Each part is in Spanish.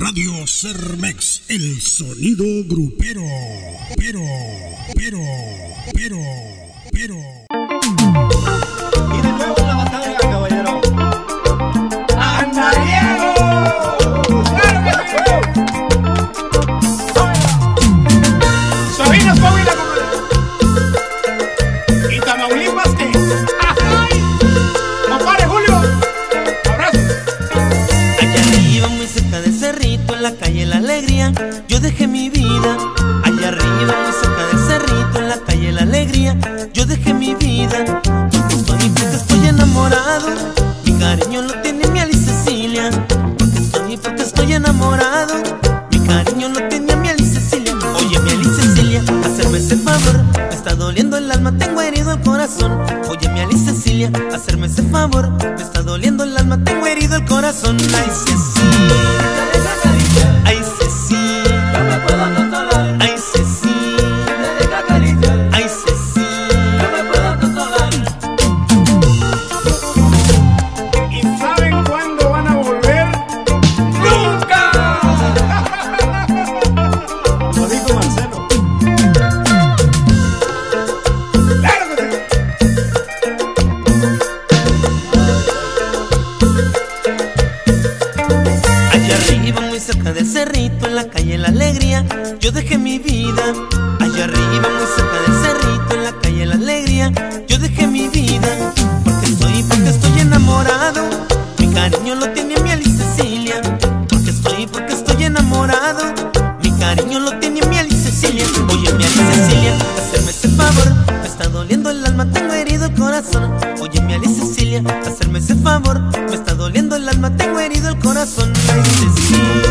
Radio Cermex, el sonido grupero. Pero, pero, pero, pero. Enamorado, en la Alegría, yo dejé mi vida. Allá arriba, muy cerca del cerrito, en la calle La Alegría, yo dejé mi vida. Porque estoy, porque estoy enamorado, mi cariño lo tiene mi Alice Cecilia. Porque estoy, porque estoy enamorado, mi cariño lo tiene mi Alice Cecilia. Oye, mi Alice Cecilia, hacerme ese favor, me está doliendo el alma, tengo herido el corazón. Oye, mi Alice Cecilia, hacerme ese favor, me está doliendo el alma, tengo herido el corazón. Ay, Cecilia.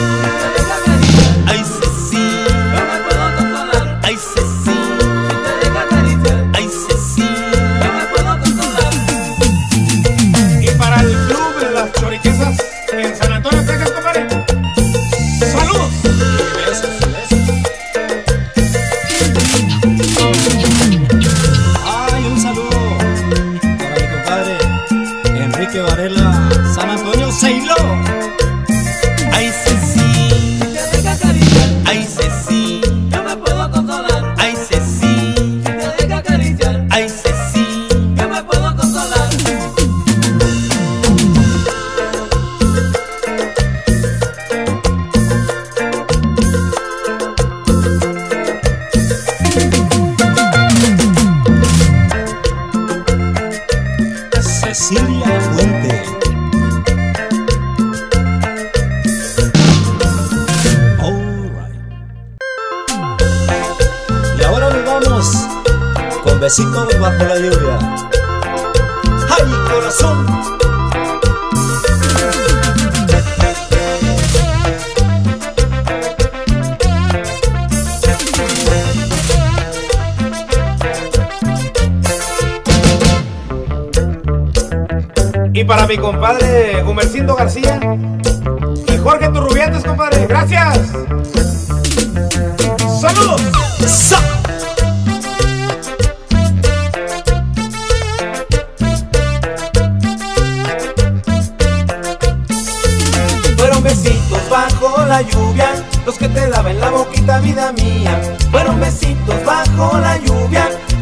Besitos bajo la lluvia. ¡Ay, corazón! Y para mi compadre Gumercindo García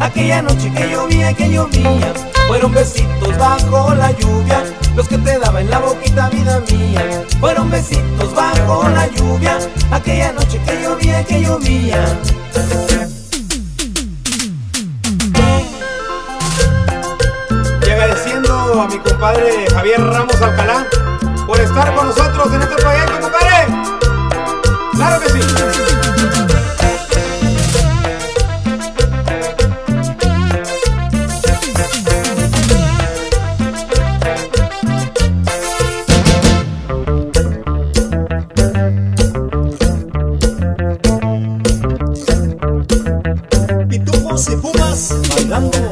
aquella noche que llovía y que llovía. Fueron besitos bajo la lluvia, los que te daba en la boquita, vida mía. Fueron besitos bajo la lluvia, aquella noche que llovía y que llovía. Y agradeciendo a mi compadre Javier Ramos Alcalá por estar con nosotros en este proyecto, compadre. ¡Claro que sí!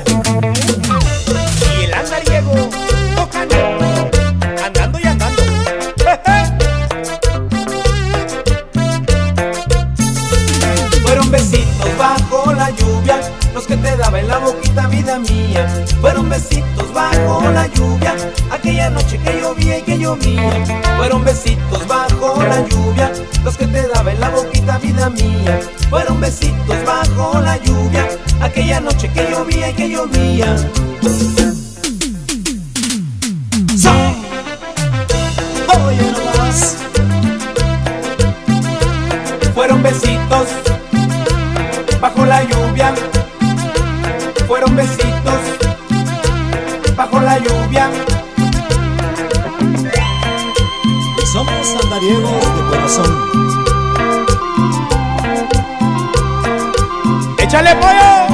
Y el andariego tocando, andando y andando. Fueron besitos bajo la lluvia, los que te daba en la boquita, vida mía. Fueron besitos bajo la lluvia, aquella noche que llovía y que llovía. Fueron besitos bajo la lluvia, los que te daba en la boquita, vida mía. Fueron besitos bajo la lluvia aquella noche que llovía y que llovía. So, oye nomás, fueron besitos bajo la lluvia, fueron besitos bajo la lluvia. Y Somos andariegos de corazón. ¡Échale pollo!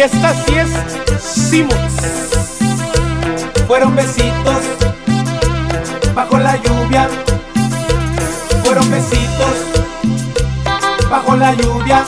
Y esta sí es Simmons. Fueron besitos bajo la lluvia. Fueron besitos bajo la lluvia.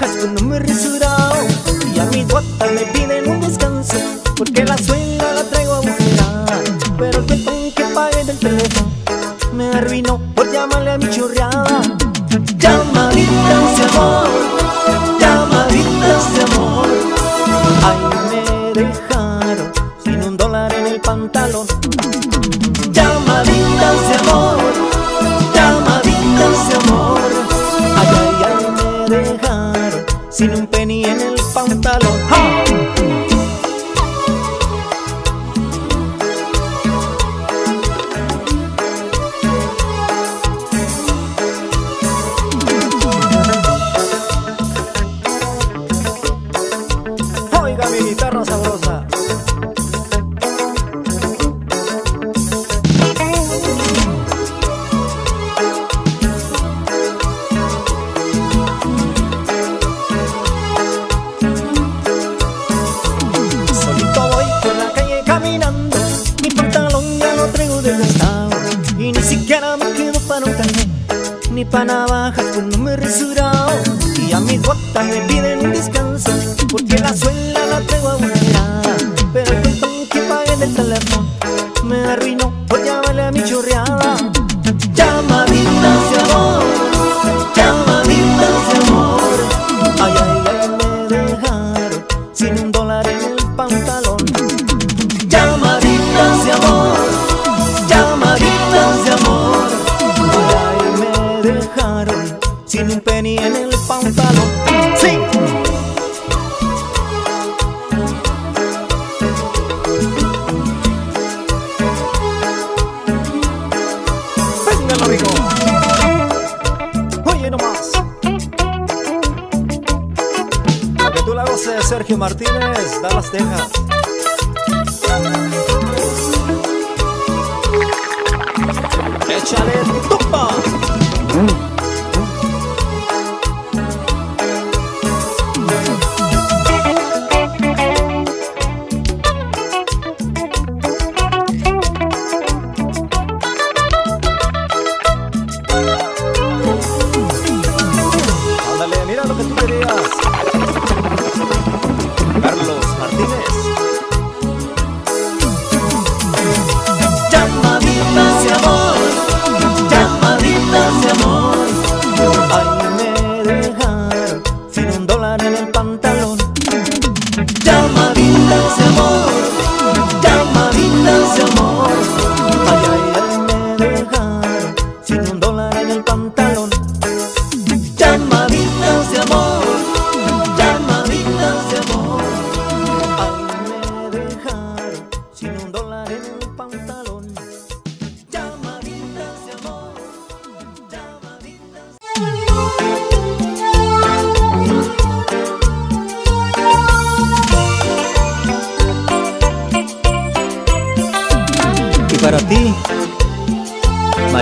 trabajas con muy rasurado Y a mi guata me piden un descanso Porque la suegra la traigo agujerada Pero el cuento que pagué del teléfono Me arruinó por llamarle a mi chorreada. Llamadita, amor.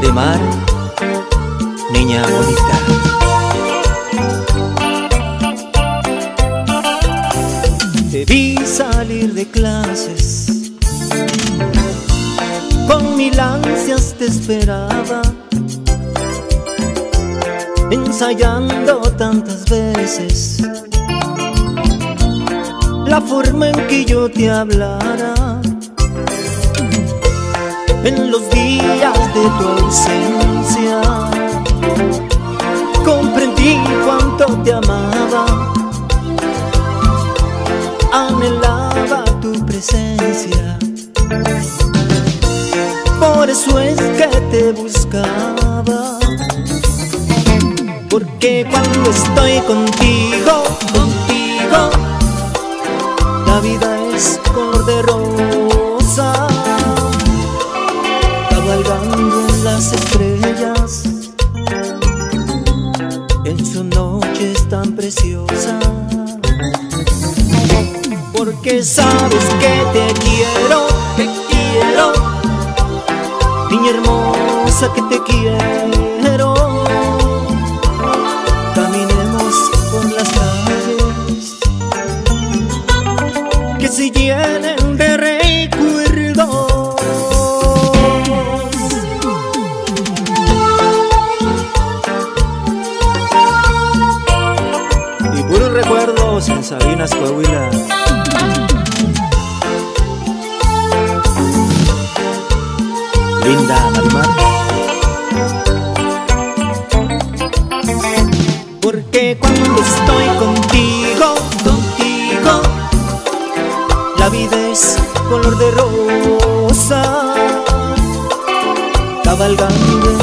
Marimar, niña bonita. Te vi salir de clases, con mil ansias te esperaba, ensayando tantas veces. La forma en que yo te hablara en los días de tu ausencia. Comprendí cuánto te amaba, anhelaba tu presencia. Por eso es que te buscaba. Porque cuando estoy contigo, contigo, la vida es color de Porque sabes que te quiero, te quiero, niña hermosa que te quiero.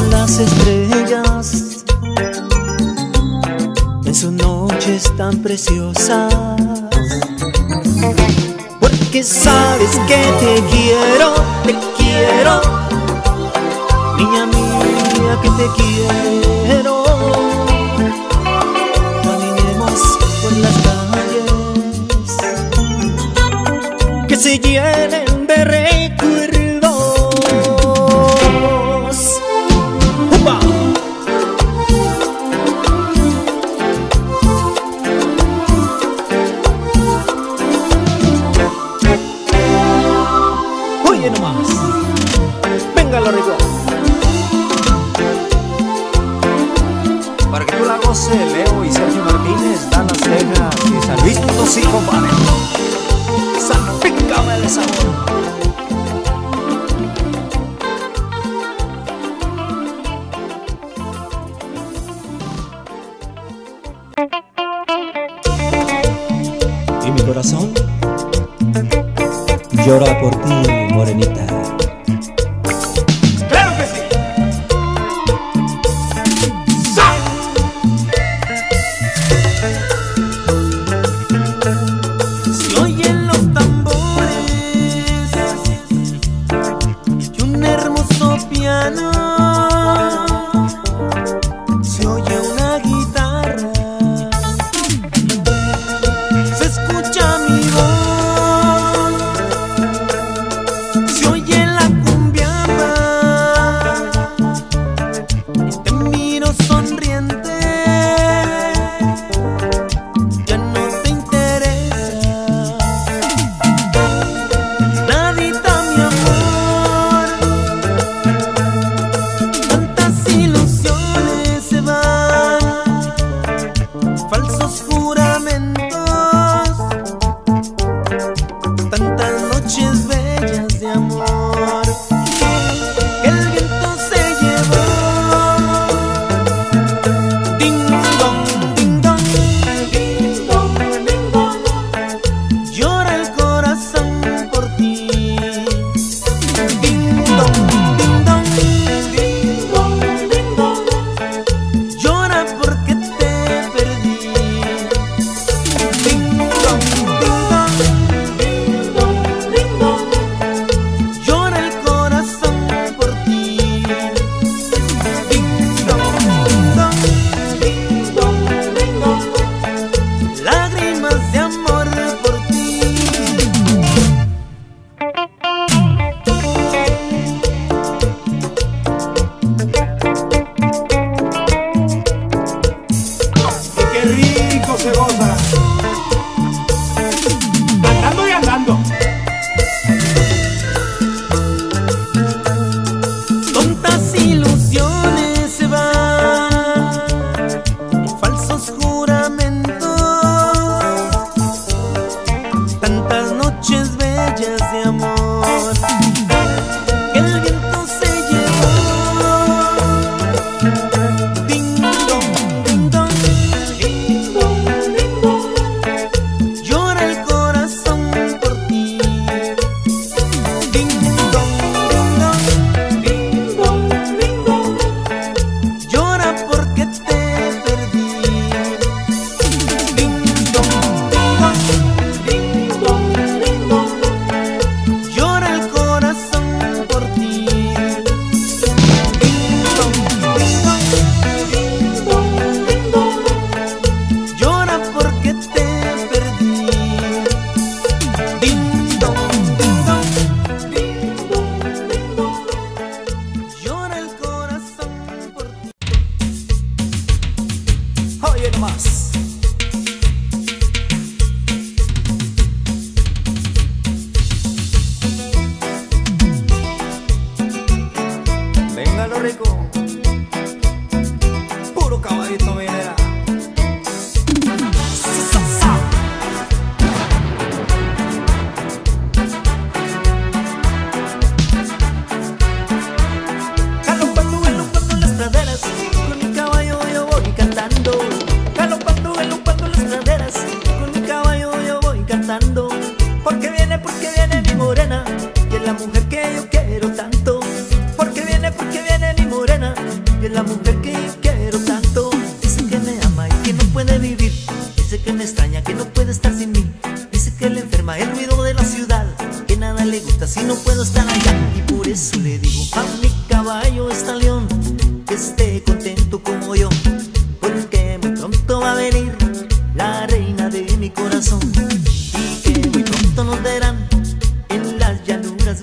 Las estrellas, en sus noches tan preciosas. Porque sabes que te quiero, te quiero, niña mía que te quiero. Para que tú la goces, Leo y Sergio Martínez dan las y San Luis Potosí, compadre. Salpícame de sabor. Y mi corazón llora por ti, morenita.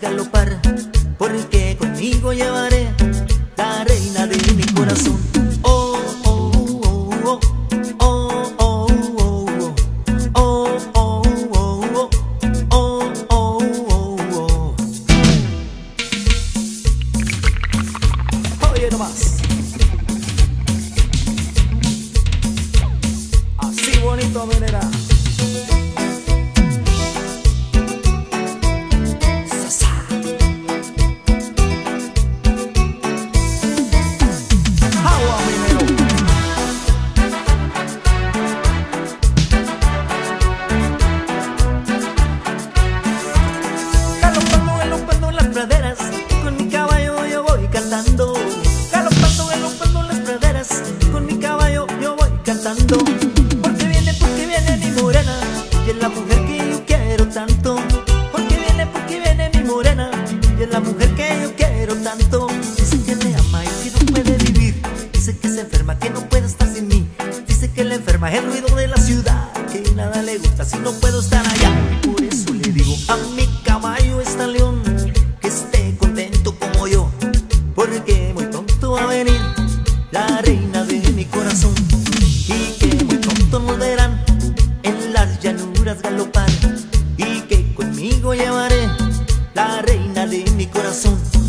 galopantes down.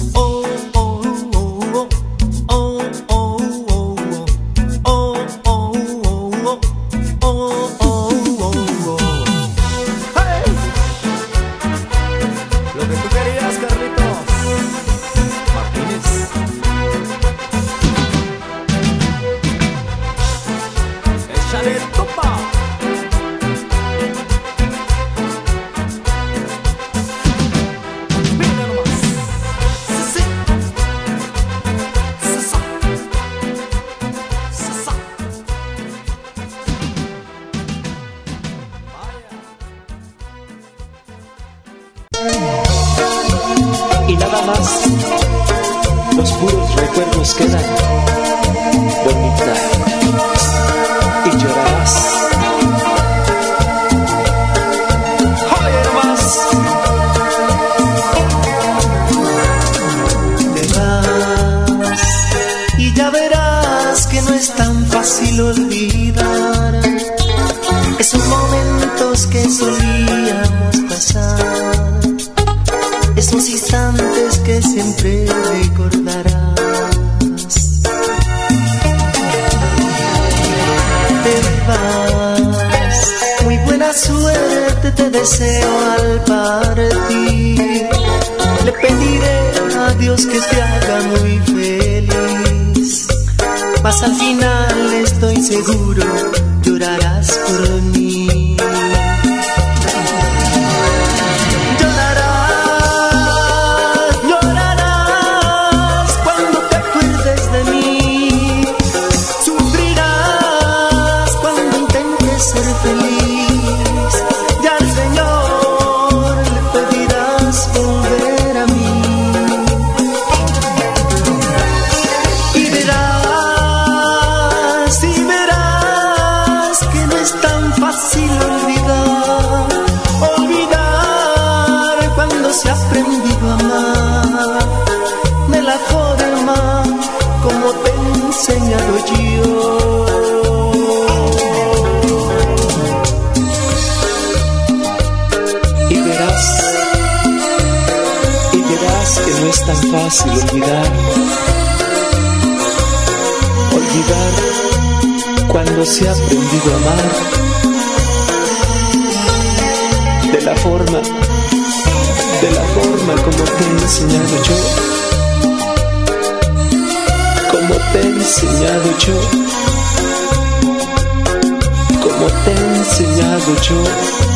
los puros recuerdos quedan. Bonita, y llorarás. Te vas y ya verás que no es tan fácil olvidar esos momentos que solíamos pasar, esos instantes siempre recordarás. Te vas, muy buena suerte te deseo al partir. Le pediré a Dios que te haga muy feliz. Mas al final estoy seguro, llorarás por mí. Y verás, y verás que no es tan fácil olvidar, olvidar cuando se ha aprendido a amar. De la forma, de la forma como te he enseñado yo como te he enseñado yo, como te he enseñado yo.